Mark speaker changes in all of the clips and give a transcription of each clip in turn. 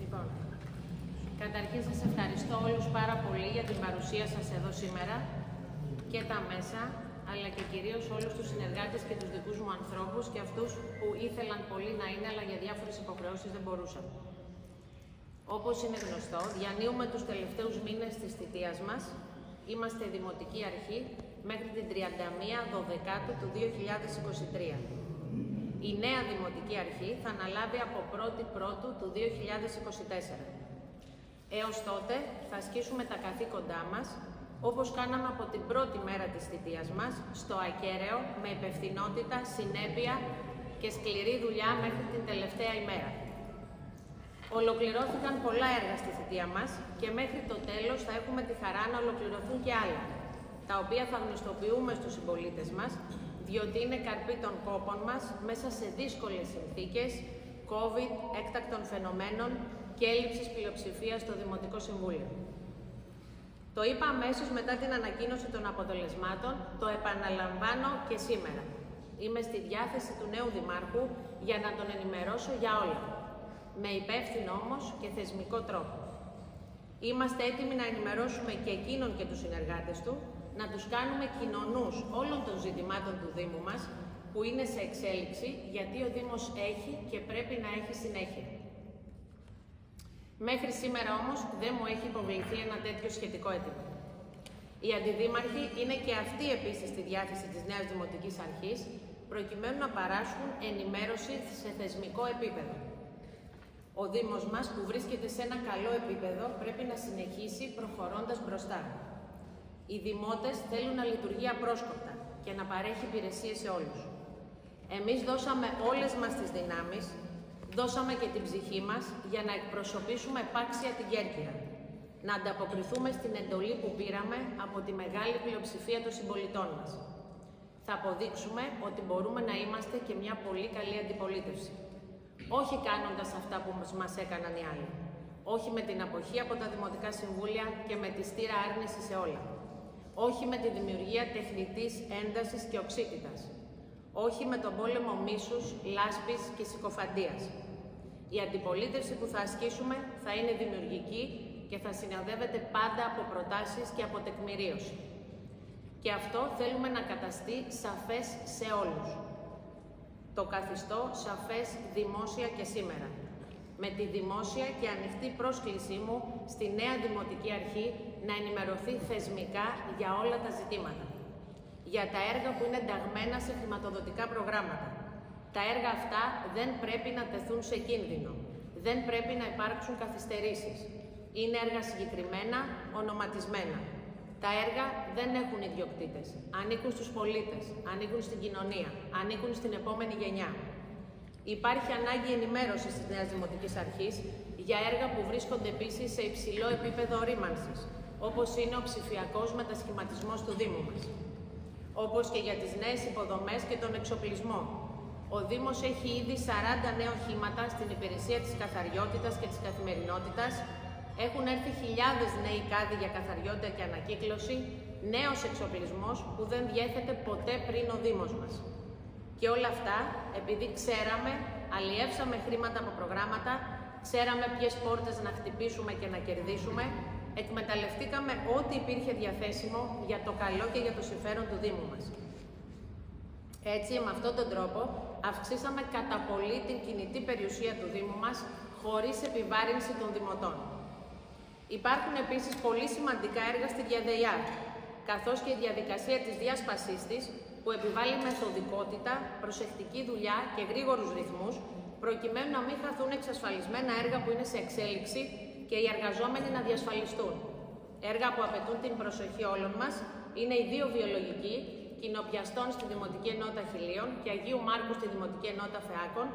Speaker 1: Λοιπόν, καταρχήν σας ευχαριστώ όλους πάρα πολύ για την παρουσία σας εδώ σήμερα και τα μέσα, αλλά και κυρίως όλους τους συνεργάτες και τους δικούς μου ανθρώπους και αυτούς που ήθελαν πολύ να είναι, αλλά για διάφορες υποχρεώσεις δεν μπορούσαν. Όπως είναι γνωστό, διανύουμε τους τελευταίους μήνες της θητείας μας. Είμαστε Δημοτική Αρχή μέχρι την 31 Δωδεκάτου του 2023. Η νέα Δημοτική Αρχή θα αναλάβει από 1η Πρώτου του 2024. Έως τότε θα ασκήσουμε τα καθήκοντά μας, όπως κάναμε από την πρώτη μέρα της θητείας μας, στο ακέραιο, με υπευθυνότητα, συνέπεια και σκληρή δουλειά μέχρι την τελευταία ημέρα. Ολοκληρώθηκαν πολλά έργα στη θητεία μας και μέχρι το τέλος θα έχουμε τη χαρά να ολοκληρωθούν και άλλα, τα οποία θα γνωστοποιούμε στους συμπολίτες μας, διότι είναι καρπή των κόπων μας μέσα σε δύσκολες συνθήκες, COVID, έκτακτων φαινομένων και έλλειψης πλειοψηφίας στο Δημοτικό Συμβούλιο. Το είπα αμέσως μετά την ανακοίνωση των αποτελεσμάτων, το επαναλαμβάνω και σήμερα. Είμαι στη διάθεση του νέου Δημάρχου για να τον ενημερώσω για όλα με υπεύθυνο όμως και θεσμικό τρόπο. Είμαστε έτοιμοι να ενημερώσουμε και εκείνον και τους συνεργάτες του, να τους κάνουμε κοινωνούς όλων των ζητημάτων του Δήμου μας, που είναι σε εξέλιξη, γιατί ο Δήμος έχει και πρέπει να έχει συνέχεια. Μέχρι σήμερα όμως δεν μου έχει υποβληθεί ένα τέτοιο σχετικό έτοιμο. Οι αντιδήμαρχοι είναι και αυτοί επίσης στη διάθεση της Νέας Δημοτικής Αρχής, προκειμένου να παράσχουν ενημέρωση σε θεσμικό επίπεδο. Ο Δήμος μας που βρίσκεται σε ένα καλό επίπεδο πρέπει να συνεχίσει προχωρώντας μπροστά. Οι δημότες θέλουν να λειτουργεί απρόσκοπτα και να παρέχει υπηρεσίες σε όλους. Εμείς δώσαμε όλες μας τις δυνάμεις, δώσαμε και την ψυχή μας για να εκπροσωπήσουμε επάξια την Κέρκυρα. Να ανταποκριθούμε στην εντολή που πήραμε από τη μεγάλη πλειοψηφία των συμπολιτών μας. Θα αποδείξουμε ότι μπορούμε να είμαστε και μια πολύ καλή αντιπολίτευση. Όχι κάνοντας αυτά που μας έκαναν οι άλλοι. Όχι με την αποχή από τα Δημοτικά Συμβούλια και με τη στήρα άρνηση σε όλα. Όχι με τη δημιουργία τεχνητής έντασης και οξύτητας. Όχι με τον πόλεμο μίσους, λάσπης και συκοφαντίας. Η αντιπολίτευση που θα ασκήσουμε θα είναι δημιουργική και θα συνοδεύεται πάντα από προτάσεις και από τεκμηρίωση. Και αυτό θέλουμε να καταστεί σαφές σε όλους. Το καθιστώ σαφές δημόσια και σήμερα. Με τη δημόσια και ανοιχτή πρόσκλησή μου στη νέα Δημοτική Αρχή να ενημερωθεί θεσμικά για όλα τα ζητήματα. Για τα έργα που είναι ενταγμένα σε χρηματοδοτικά προγράμματα. Τα έργα αυτά δεν πρέπει να τεθούν σε κίνδυνο. Δεν πρέπει να υπάρξουν καθυστερήσεις. Είναι έργα συγκεκριμένα, ονοματισμένα. Τα έργα δεν έχουν ιδιοκτήτες. Ανήκουν στους πολίτες, ανήκουν στην κοινωνία, ανήκουν στην επόμενη γενιά. Υπάρχει ανάγκη ενημέρωσης της Νέας Δημοτικής Αρχής για έργα που βρίσκονται επίσης σε υψηλό επίπεδο ορίμανση, όπως είναι ο ψηφιακός μετασχηματισμός του Δήμου μας. Όπως και για τις νέες υποδομές και τον εξοπλισμό. Ο Δήμος έχει ήδη 40 νέα οχήματα στην υπηρεσία της καθαριότητας και της καθημερινότητας έχουν έρθει χιλιάδες νέοι κάδοι για καθαριότητα και ανακύκλωση, νέος εξοπλισμός που δεν διέθετε ποτέ πριν ο Δήμος μας. Και όλα αυτά επειδή ξέραμε, αλλιεύσαμε χρήματα από προγράμματα, ξέραμε ποιες πόρτες να χτυπήσουμε και να κερδίσουμε, εκμεταλλευτήκαμε ό,τι υπήρχε διαθέσιμο για το καλό και για το συμφέρον του Δήμου μας. Έτσι, με αυτόν τον τρόπο, αυξήσαμε κατά πολύ την κινητή περιουσία του Δήμου μας, χωρίς επιβάρυνση των δημοτών. Υπάρχουν επίσης πολύ σημαντικά έργα στη διαδειά, καθώς και η διαδικασία της διάσπασής της, που επιβάλλει μεθοδικότητα, προσεκτική δουλειά και γρήγορους ρυθμούς, προκειμένου να μην χαθούν εξασφαλισμένα έργα που είναι σε εξέλιξη και οι εργαζόμενοι να διασφαλιστούν. Έργα που απαιτούν την προσοχή όλων μας είναι οι δύο βιολογικοί, κοινοπιαστών στη Δημοτική Ενότητα Χιλίων και Αγίου Μάρκου στη Δημοτική Ενότητα Φεάκων,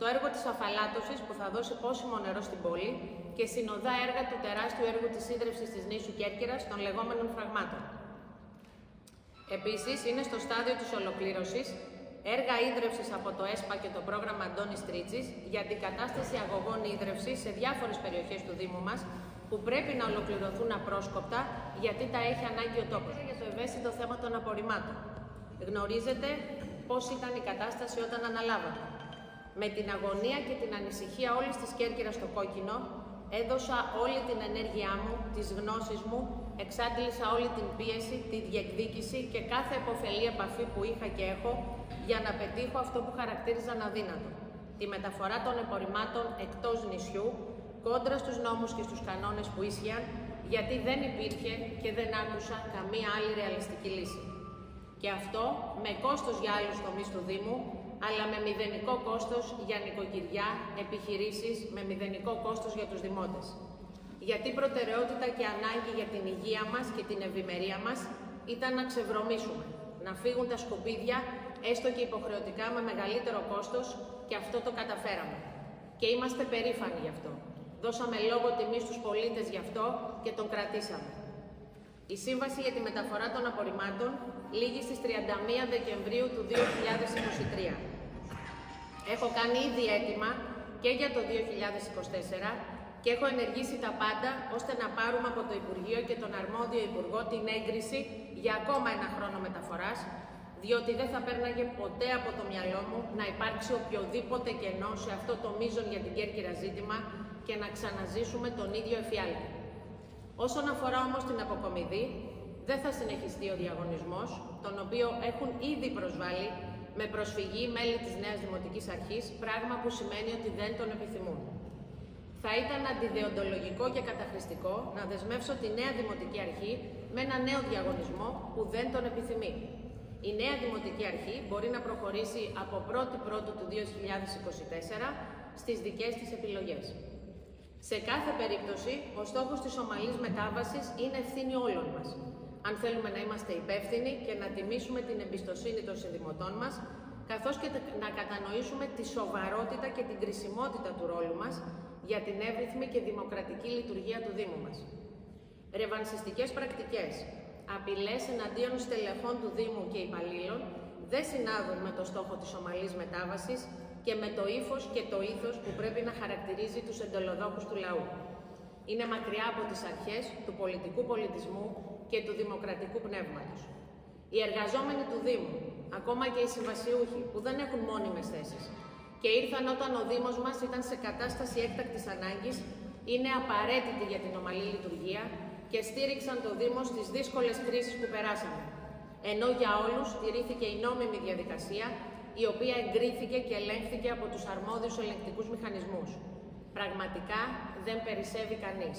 Speaker 1: το έργο της αφαλάτωσης που θα δώσει πόσιμο νερό στην πόλη και συνοδά έργα του τεράστιου έργου της ίδρυυσης της νήσου Κέρκυρας των λεγόμενων φραγμάτων. Επίσης, είναι στο στάδιο της ολοκλήρωσης έργα ίδρυυσης από το ΕΣΠΑ και το πρόγραμμα Αντώνης Τρίτσης για την κατάσταση αγωγών ίδρυυσης σε διάφορες περιοχές του Δήμου μας που πρέπει να ολοκληρωθούν απρόσκοπτα γιατί τα έχει ανάγκη ο τόπος. Για το ευαίσθητο θέμα των απορριμμάτων. Γνωρίζετε πώς ήταν η κατάσταση όταν αναλάβαμε Με την αγωνία και την ανησυχία όλης της Κέρκυρας στο κόκκινο, έδωσα όλη την ενέργειά μου, τις γνώσεις μου, εξάντλησα όλη την πίεση, τη διεκδίκηση και κάθε επωφελή επαφή που είχα και έχω για να πετύχω αυτό που χαρακτήριζαν αδύνατο. Τη μεταφορά των επορριμμάτων εκτός νησιού, κόντρα στους νόμους και στους κανόνες που ίσχυαν, γιατί δεν υπήρχε και δεν άκουσα καμία άλλη ρεαλιστική λύση. Και αυτό με κόστος για άλλους τομείς του Δήμου, αλλά με μηδενικό κόστος για νοικοκυριά, επιχειρήσεις, με μηδενικό κόστος για τους δημότες. Γιατί προτεραιότητα και ανάγκη για την υγεία μας και την ευημερία μας ήταν να ξεβρωμίσουμε, να φύγουν τα σκουπίδια, έστω και υποχρεωτικά με μεγαλύτερο κόστος, και αυτό το καταφέραμε. Και είμαστε περήφανοι γι' αυτό. Δώσαμε λόγο τιμή στους πολίτες γι' αυτό και τον κρατήσαμε. Η Σύμβαση για τη Μεταφορά των Απορριμμάτων λήγει στις 31 Δεκεμβρίου του 2023. Έχω κάνει ήδη έτοιμα και για το 2024 και έχω ενεργήσει τα πάντα ώστε να πάρουμε από το Υπουργείο και τον αρμόδιο Υπουργό την έγκριση για ακόμα ένα χρόνο μεταφοράς, διότι δεν θα πέρναγε ποτέ από το μυαλό μου να υπάρξει οποιοδήποτε κενό σε αυτό το μείζον για την Κέρκυρα ζήτημα και να ξαναζήσουμε τον ίδιο εφιάλτη. Όσον αφορά όμως την αποκομιδή, δεν θα συνεχιστεί ο διαγωνισμός, τον οποίο έχουν ήδη προσβάλει με προσφυγή μέλη της Νέας Δημοτικής Αρχής, πράγμα που σημαίνει ότι δεν τον επιθυμούν. Θα ήταν αντιδεοντολογικό και καταχρηστικό να δεσμεύσω τη Νέα Δημοτική Αρχή με ένα νέο διαγωνισμό που δεν τον επιθυμεί. Η Νέα Δημοτική Αρχή μπορεί να προχωρήσει από 1η Πρώτου του 2024 στις δικές της επιλογές. Σε κάθε περίπτωση, ο στόχος της ομαλής μετάβασης είναι ευθύνη όλων μας. Αν θέλουμε να είμαστε υπεύθυνοι και να τιμήσουμε την εμπιστοσύνη των συνδημοτών μας, καθώς και να κατανοήσουμε τη σοβαρότητα και την κρισιμότητα του ρόλου μας για την εύρυθμη και δημοκρατική λειτουργία του Δήμου μας. Ρεβανσιστικές πρακτικές, απειλές εναντίον στελεχών του Δήμου και υπαλλήλων δεν συνάδουν με το στόχο της ομαλής μετάβασης και με το ύφος και το ήθος που πρέπει να χαρακτηρίζει τους εντολοδόχους του λαού. Είναι μακριά από τις αρχές του πολιτικού πολιτισμού και του δημοκρατικού πνεύματος. Οι εργαζόμενοι του Δήμου, ακόμα και οι συμβασιούχοι που δεν έχουν μόνιμες θέσεις και ήρθαν όταν ο Δήμος μας ήταν σε κατάσταση έκτακτης ανάγκης, είναι απαραίτητοι για την ομαλή λειτουργία και στήριξαν το Δήμο στις δύσκολες κρίσεις που περάσαμε. Ενώ για όλους στηρίθηκε η νόμιμη διαδικασία η οποία εγκρίθηκε και ελέγχθηκε από τους αρμόδιους ελεγκτικούς μηχανισμούς. Πραγματικά δεν περισσεύει κανείς.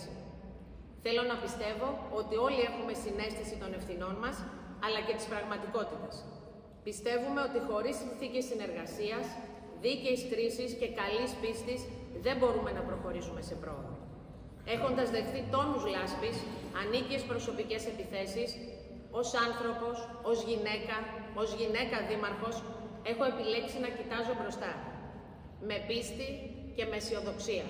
Speaker 1: Θέλω να πιστεύω ότι όλοι έχουμε συνέστηση των ευθυνών μας, αλλά και της πραγματικότητας. Πιστεύουμε ότι χωρίς συνθήκες συνεργασίας, δίκαιης κρίσης και καλής πίστης δεν μπορούμε να προχωρήσουμε σε πρόοδο. Έχοντας δεχθεί τόνους λάσπης, ανίκειες προσωπικές επιθέσεις, ως άνθρωπος, ως γυναίκα, ως γυναίκα δήμαρχος, έχω επιλέξει να κοιτάζω μπροστά. Με πίστη και με αισιοδοξία.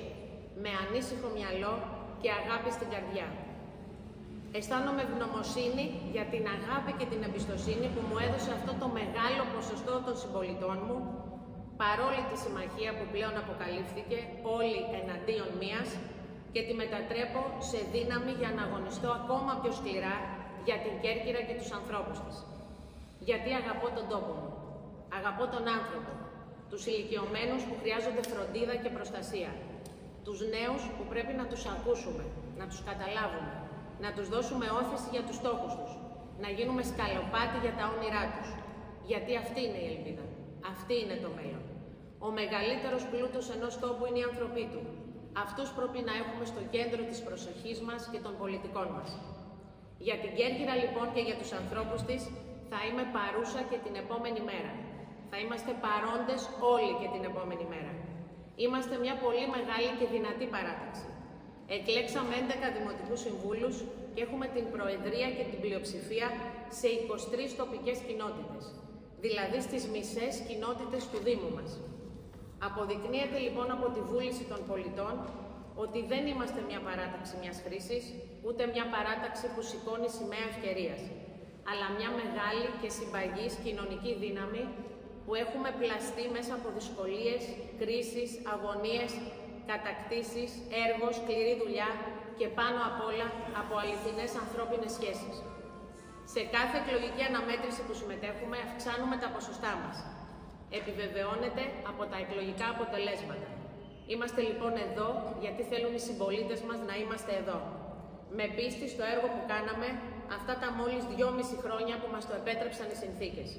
Speaker 1: Με ανήσυχο μυαλό και αγάπη στην καρδιά. Αισθάνομαι ευγνωμοσύνη για την αγάπη και την εμπιστοσύνη που μου έδωσε αυτό το μεγάλο ποσοστό των συμπολιτών μου, παρόλη τη συμμαχία που πλέον αποκαλύφθηκε όλοι εναντίον μίας και τη μετατρέπω σε δύναμη για να αγωνιστώ ακόμα πιο σκληρά για την Κέρκυρα και τους ανθρώπους της. Γιατί αγαπώ τον τόπο μου. Αγαπώ τον άνθρωπο, τους ηλικιωμένους που χρειάζονται φροντίδα και προστασία, τους νέους που πρέπει να τους ακούσουμε, να τους καταλάβουμε, να τους δώσουμε όθηση για τους στόχους τους, να γίνουμε σκαλοπάτι για τα όνειρά τους. Γιατί αυτή είναι η ελπίδα. Αυτή είναι το μέλλον. Ο μεγαλύτερος πλούτος ενός τόπου είναι η ανθρωπή του. Αυτούς πρέπει να έχουμε στο κέντρο της προσοχής μας και των πολιτικών μας. Για την Κέρκυρα λοιπόν και για τους ανθρώπους της θα είμαι παρούσα και την επόμενη μέρα. Θα είμαστε παρόντες όλοι και την επόμενη μέρα. Είμαστε μια πολύ μεγάλη και δυνατή παράταξη. Εκλέξαμε 11 δημοτικούς συμβούλους και έχουμε την προεδρία και την πλειοψηφία σε 23 τοπικές κοινότητες, δηλαδή στις μισές κοινότητες του Δήμου μας. Αποδεικνύεται λοιπόν από τη βούληση των πολιτών ότι δεν είμαστε μια παράταξη μιας χρήσης, ούτε μια παράταξη που σηκώνει σημαία ευκαιρίας, αλλά μια μεγάλη και συμπαγής κοινωνική δύναμη που έχουμε πλαστεί μέσα από δυσκολίες, κρίσεις, αγωνίες, κατακτήσεις, έργο, σκληρή δουλειά και πάνω απ' όλα από αληθινές ανθρώπινες σχέσεις. Σε κάθε εκλογική αναμέτρηση που συμμετέχουμε αυξάνουμε τα ποσοστά μας. Επιβεβαιώνεται από τα εκλογικά αποτελέσματα. Είμαστε λοιπόν εδώ γιατί θέλουν οι συμπολίτες μας να είμαστε εδώ. Με πίστη στο έργο που κάναμε αυτά τα μόλις δυόμιση χρόνια που μας το επέτρεψαν οι συνθήκες.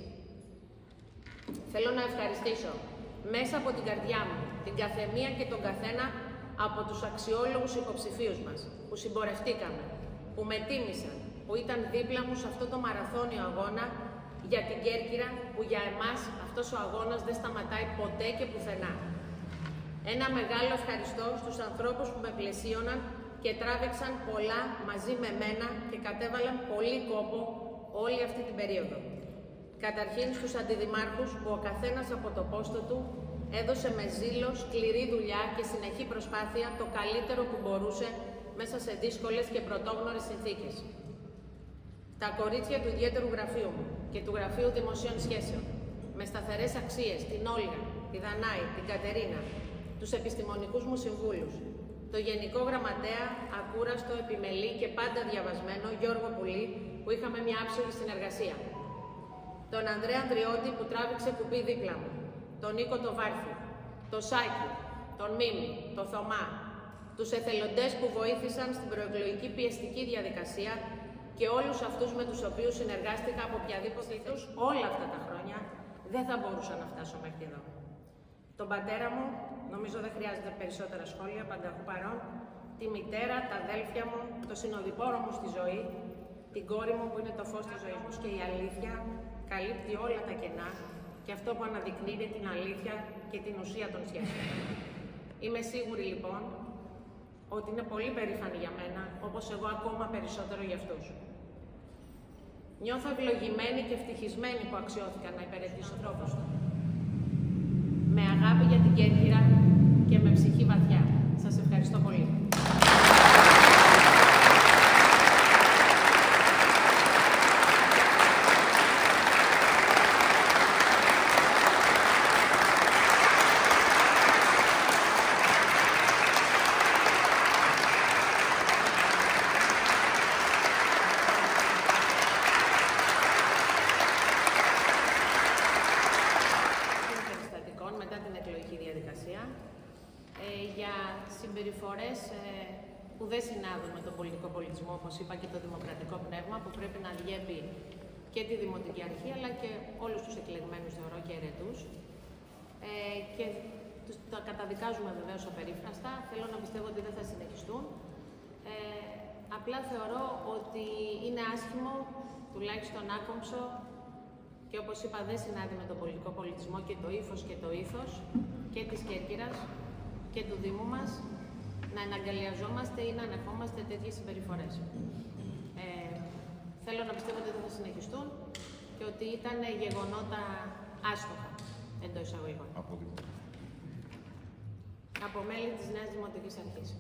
Speaker 1: Θέλω να ευχαριστήσω μέσα από την καρδιά μου την καθεμία και τον καθένα από τους αξιόλογους υποψηφίους μας που συμπορευτήκαμε, που με τίμησαν, που ήταν δίπλα μου σε αυτό το μαραθώνιο αγώνα για την Κέρκυρα που για εμάς αυτός ο αγώνας δεν σταματάει ποτέ και πουθενά. Ένα μεγάλο ευχαριστώ στους ανθρώπους που με πλαισίωναν και τράβηξαν πολλά μαζί με μένα και κατέβαλαν πολύ κόπο όλη αυτή την περίοδο. Καταρχήν στους αντιδημάρχους που ο καθένας από το πόστο του έδωσε με ζήλο, σκληρή δουλειά και συνεχή προσπάθεια το καλύτερο που μπορούσε μέσα σε δύσκολες και πρωτόγνωρες συνθήκες. Τα κορίτσια του ιδιαίτερου γραφείου μου και του Γραφείου Δημοσίων Σχέσεων, με σταθερές αξίες, την Όλγα, τη Δανάη, την Κατερίνα, τους επιστημονικούς μου συμβούλους, το Γενικό Γραμματέα, ακούραστο, επιμελή και πάντα διαβασμένο Γιώργο Πουλή, που είχαμε μια άψογη συνεργασία. Τον Ανδρέα Ανδριώτη που τράβηξε κουμπί δίπλα μου, τον Νίκο το Βάρθι, το Σάκη, τον Μίμη, το Θωμά, τους εθελοντές που βοήθησαν στην προεκλογική πιεστική διαδικασία και όλους αυτούς με τους οποίους συνεργάστηκα από οποιαδήποτε τους όλα αυτά τα χρόνια, δεν θα μπορούσα να φτάσω μέχρι εδώ. Τον πατέρα μου, νομίζω δεν χρειάζεται περισσότερα σχόλια, πανταχού παρόν, τη μητέρα, τα αδέλφια μου, το συνοδοιπόρο μου στη ζωή, την κόρη μου που είναι το φως της ζωής μου και η αλήθεια καλύπτει όλα τα κενά και αυτό που αναδεικνύει την αλήθεια και την ουσία των σχέσεων. Είμαι σίγουρη λοιπόν ότι είναι πολύ περήφανη για μένα, όπως εγώ ακόμα περισσότερο για αυτούς. Νιώθω ευλογημένη και ευτυχισμένη που αξιώθηκα να υπηρετήσω τρόπο του. Με αγάπη για την Κέρκυρα και με ψυχή βαθιά. Σας ευχαριστώ πολύ. Μετά την εκλογική διαδικασία ε, για συμπεριφορές ε, που δεν συνάδουν με τον πολιτικό πολιτισμό, όπως είπα, και το δημοκρατικό πνεύμα που πρέπει να διέπει και τη Δημοτική Αρχή, αλλά και όλους τους εκλεγμένους, θεωρώ, και αιρετούς. Ε, και τους, τα καταδικάζουμε βεβαίως απερίφραστα. Θέλω να πιστεύω ότι δεν θα συνεχιστούν. Ε, απλά θεωρώ ότι είναι άσχημο, τουλάχιστον άκομψο, και όπως είπα δεν συνάδει με τον πολιτικό πολιτισμό και το ύφος και το ήθος και της Κέρκυρας και του Δήμου μας να εναγκαλιαζόμαστε ή να ανεχόμαστε τέτοιες συμπεριφορές. Ε, θέλω να πιστεύω ότι δεν θα συνεχιστούν και ότι ήταν γεγονότα άστοχα εντός εισαγωγικών. Από, Από μέλη της Νέας Δημοτικής Αρχής.